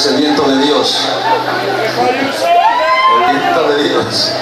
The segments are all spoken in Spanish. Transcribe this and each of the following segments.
es el viento de Dios. De Dios.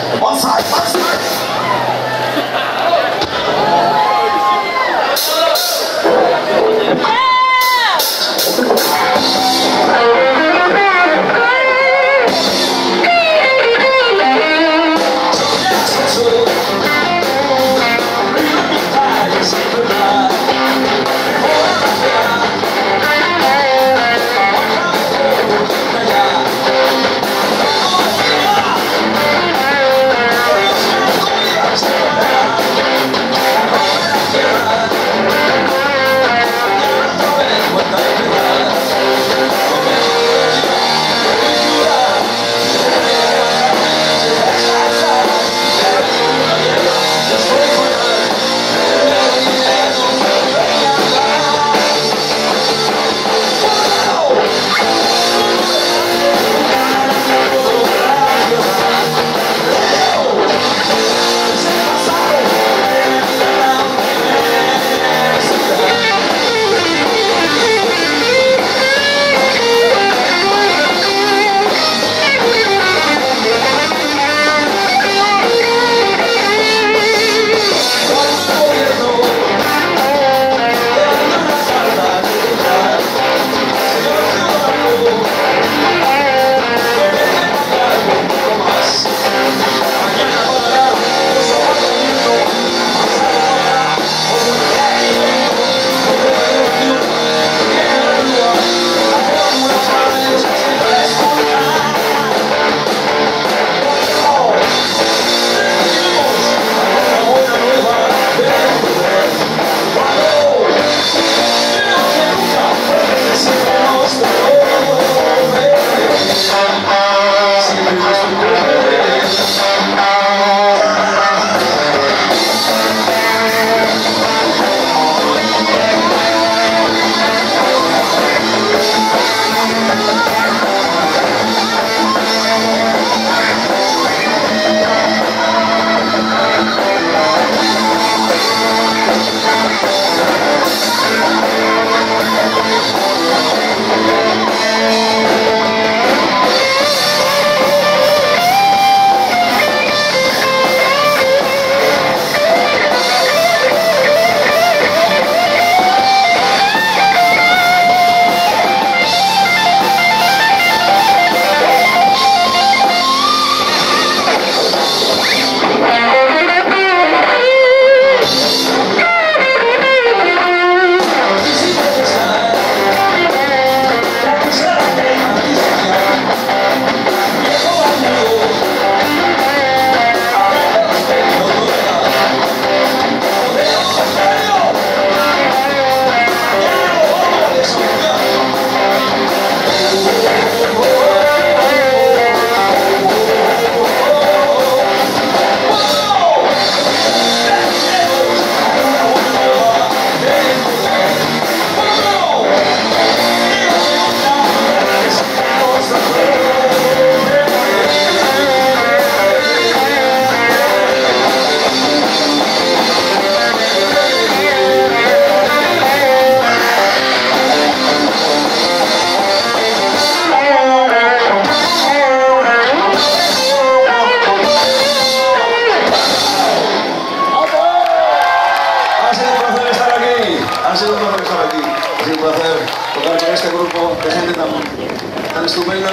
Sido un placer tocar con este grupo de gente tan, tan estupenda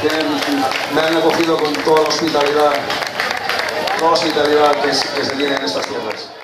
que me han acogido con toda la hospitalidad, la hospitalidad que se tiene en estas tierras.